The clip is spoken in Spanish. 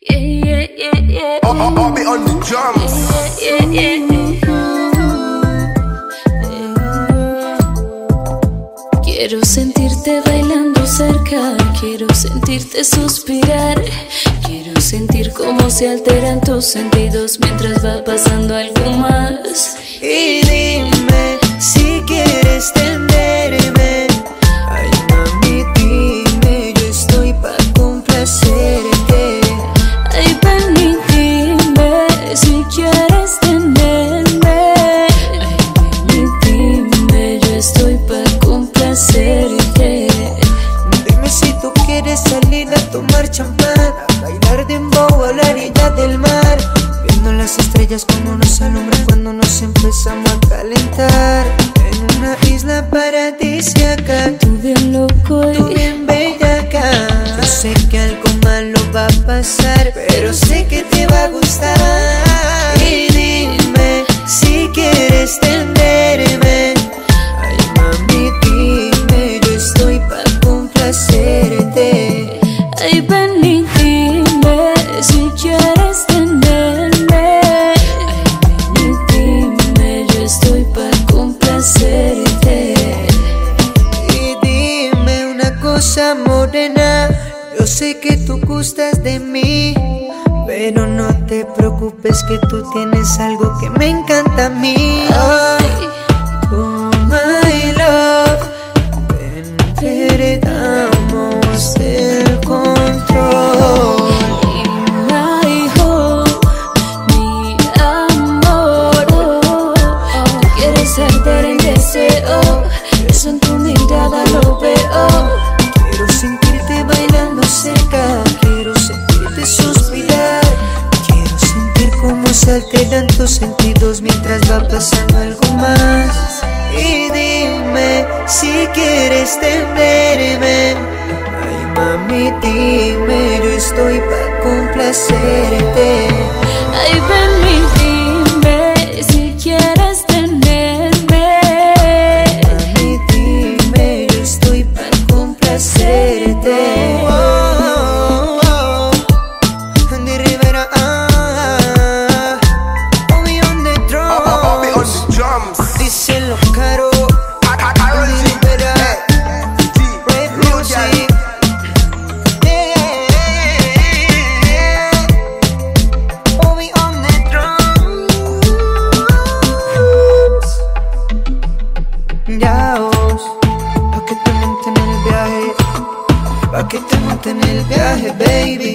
Yeah, yeah, yeah, yeah. I'll, I'll, I'll be on the drums. Yeah, yeah, yeah. Quiero sentirte bailando cerca, quiero sentirte suspirar, quiero sentir cómo se alteran tus sentidos mientras va pasando algo más. Y dime tomar champán, a bailar de a la orilla del mar. Viendo las estrellas como nos alumbran cuando nos empezamos a calentar. En una isla paradisíaca, Tú bien loco tú y bien bellaca. Yo sé que algo malo va a pasar, pero sé que te va a gustar. Morena, yo sé que tú gustas de mí, pero no te preocupes que tú tienes algo que me encanta a mí. Ay, Oh my love, ven, perdamos el alteran tus sentidos mientras va pasando algo más. Y dime si quieres tenerme. Ay, mami, dime, yo estoy pa' complacerte. peleados. Pa' que te monte en el viaje, pa' que te monte en el viaje, baby.